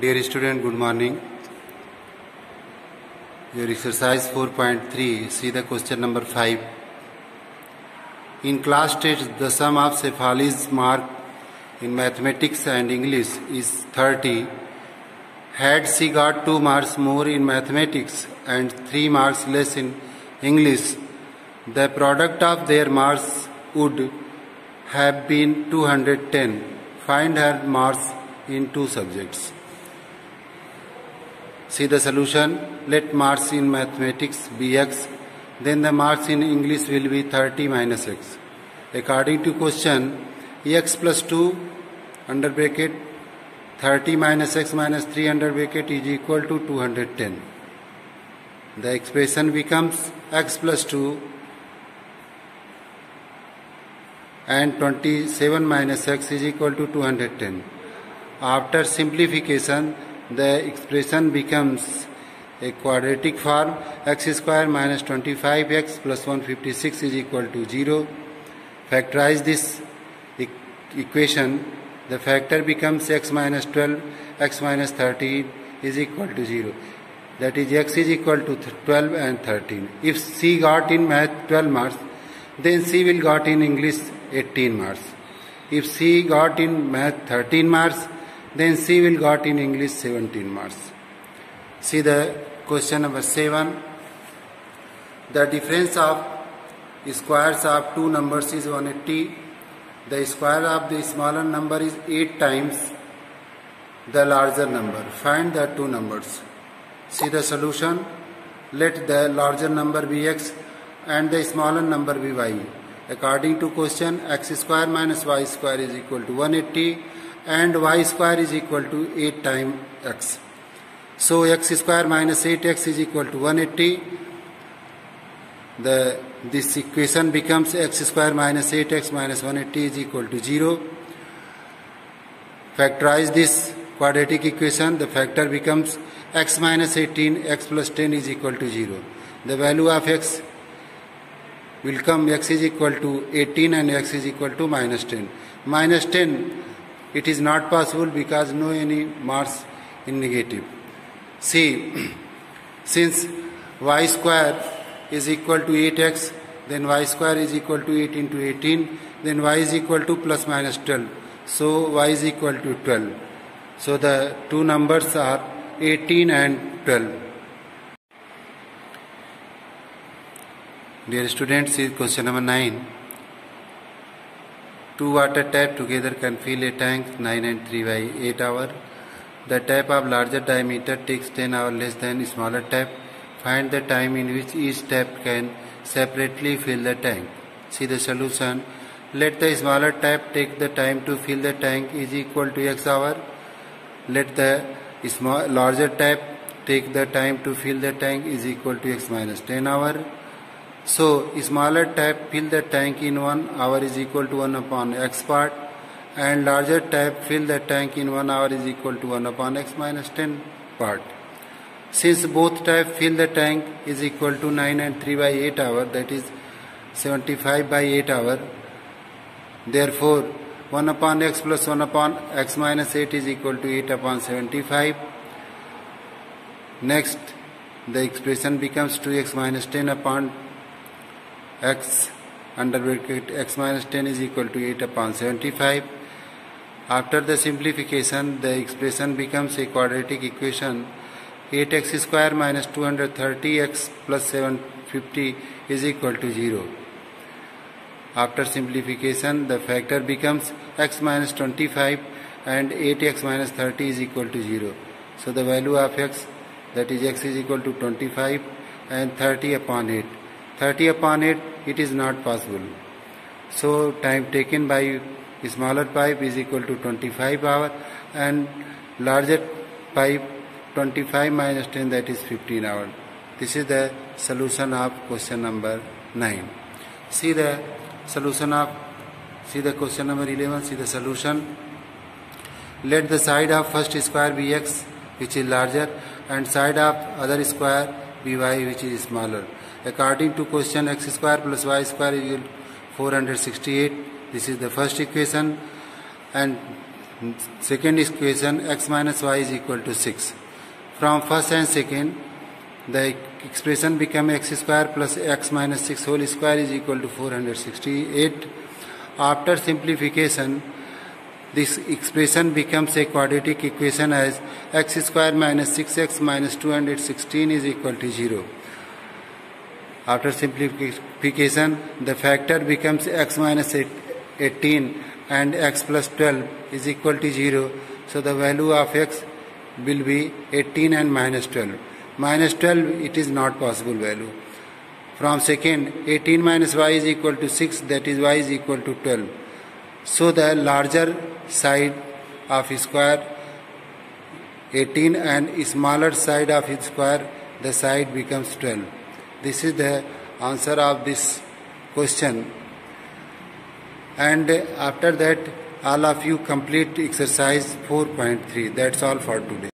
Dear student, good morning. Your exercise 4.3, see the question number 5. In class test, the sum of Shefali's mark in mathematics and English is 30. Had she got 2 marks more in mathematics and 3 marks less in English, the product of their marks would have been 210. Find her marks in two subjects. See the solution. Let marks in mathematics be x, then the marks in English will be 30 minus x. According to question, x plus 2 under bracket 30 minus x minus 3 under bracket is equal to 210. The expression becomes x plus 2 and 27 minus x is equal to 210. After simplification, the expression becomes a quadratic form x square minus 25x plus 156 is equal to 0. Factorize this e- equation. The factor becomes x minus 12, x minus 13 is equal to 0. That is x is equal to 12 and 13. If C got in math 12 marks, then C will got in English 18 marks. If C got in math 13 marks, then C will got in English 17 marks. See the question number 7. The difference of squares of two numbers is 180. The square of the smaller number is 8 times the larger number. Find the two numbers. See the solution. Let the larger number be x and the smaller number be y. According to question, x square minus y square is equal to 180 and y square is equal to 8 times x. So x square minus 8x is equal to 180. The, this equation becomes x square minus 8x minus 180 is equal to 0. Factorize this quadratic equation. The factor becomes x minus 18, x plus 10 is equal to 0. The value of x will come x is equal to 18 and x is equal to minus 10. Minus 10 it is not possible because no any marks in negative. See, since y square is equal to 8x, then y square is equal to 8 into 18, then y is equal to plus minus 12. So y is equal to 12. So the two numbers are 18 and 12. Dear students, see question number 9. Two water tap together can fill a tank 9 and 3 by 8 hour. The tap of larger diameter takes 10 hours less than smaller tap. Find the time in which each tap can separately fill the tank. See the solution. Let the smaller tap take the time to fill the tank is equal to x hour. Let the small, larger tap take the time to fill the tank is equal to x minus 10 hour. So, smaller tap fill the tank in 1 hour is equal to 1 upon x part. And larger tap fill the tank in 1 hour is equal to 1 upon x minus 10 part. Since both tap fill the tank is equal to 9 and 3 by 8 hour that is 75 by 8 hour. Therefore 1 upon x plus 1 upon x minus 8 is equal to 8 upon 75 next the expression becomes 2x minus 10 upon x under bracket x minus 10 is equal to 8 upon 75. After the simplification, the expression becomes a quadratic equation 8x square minus 230x plus 750 is equal to 0. After simplification, the factor becomes x minus 25 and 8x minus 30 is equal to 0. So the value of x that is x is equal to 25 and 30 upon 8. 30 upon 8 it is not possible. So time taken by smaller pipe is equal to 25 hour and larger pipe 25 minus 10 that is 15 hour. This is the solution of question number 9. See the solution of see the question number 11 see the solution let the side of first square be x which is larger and side of other square be y which is smaller according to question x square plus y square is equal 468 this is the first equation. And second equation x minus y is equal to 6 from first and second the expression become x square plus x minus 6 whole square is equal to 468 after simplification this expression becomes a quadratic equation as x square minus 6x minus 216 is equal to 0 after simplification the factor becomes x minus 18 and x plus 12 is equal to 0 so the value of x will be 18 and minus 12 minus 12 it is not possible value. From second 18 minus y is equal to 6 that is y is equal to 12 so the larger side of square 18 and smaller side of square the side becomes 12 this is the answer of this question. And after that all of you complete exercise 4.3 that's all for today